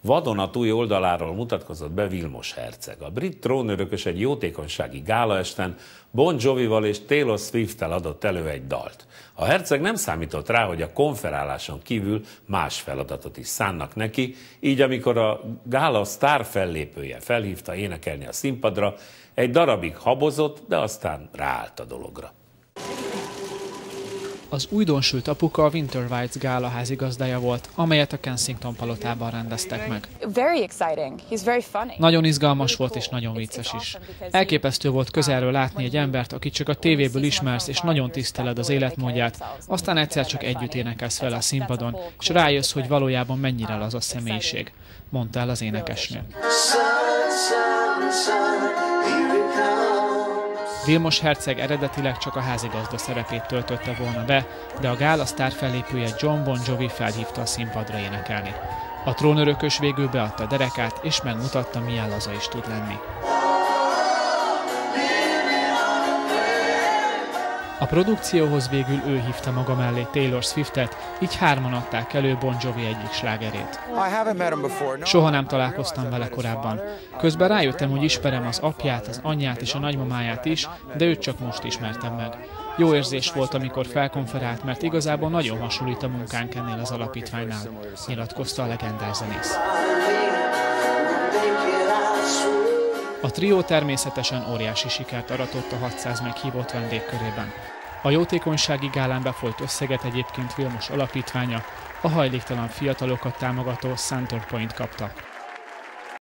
vadonatúj oldaláról mutatkozott be Vilmos herceg. A brit trónörökös egy jótékonysági gálaesten Bon Jovival és Taylor Swift-tel adott elő egy dalt. A herceg nem számított rá, hogy a konferáláson kívül más feladatot is szánnak neki, így amikor a gála sztár fellépője felhívta énekelni a színpadra, egy darabig habozott, de aztán ráállt a dologra. Az újdonsült apuka a Winter Whites gála házigazdája volt, amelyet a Kensington palotában rendeztek meg. Nagyon izgalmas volt és nagyon vicces is. Elképesztő volt közelről látni egy embert, akit csak a tévéből ismersz, és nagyon tiszteled az életmódját, aztán egyszer csak együtt énekelsz fel a színpadon, és rájössz, hogy valójában mennyire az a személyiség, mondta el az énekesnő. Sun, sun, sun, Vilmos herceg eredetileg csak a házigazda szerepét töltötte volna be, de a gála sztár fellépője John Bon Jovi felhívta a színpadra énekelni. A trónörökös végül beadta derekát, és megmutatta, milyen laza is tud lenni. A produkcióhoz végül ő hívta maga mellé Taylor Swiftet, így hárman adták elő Bon Jovi egyik slágerét. Soha nem találkoztam vele korábban. Közben rájöttem, hogy ismerem az apját, az anyját és a nagymamáját is, de őt csak most ismertem meg. Jó érzés volt, amikor felkonferált, mert igazából nagyon hasonlít a munkánk ennél az alapítványnál, nyilatkozta a legendás zenész. A trió természetesen óriási sikert aratott a 600 meghívott vendég körében. A jótékonysági gálán befolyt összeget egyébként Vilmos alapítványa, a hajléktalan fiatalokat támogató Center Point kapta.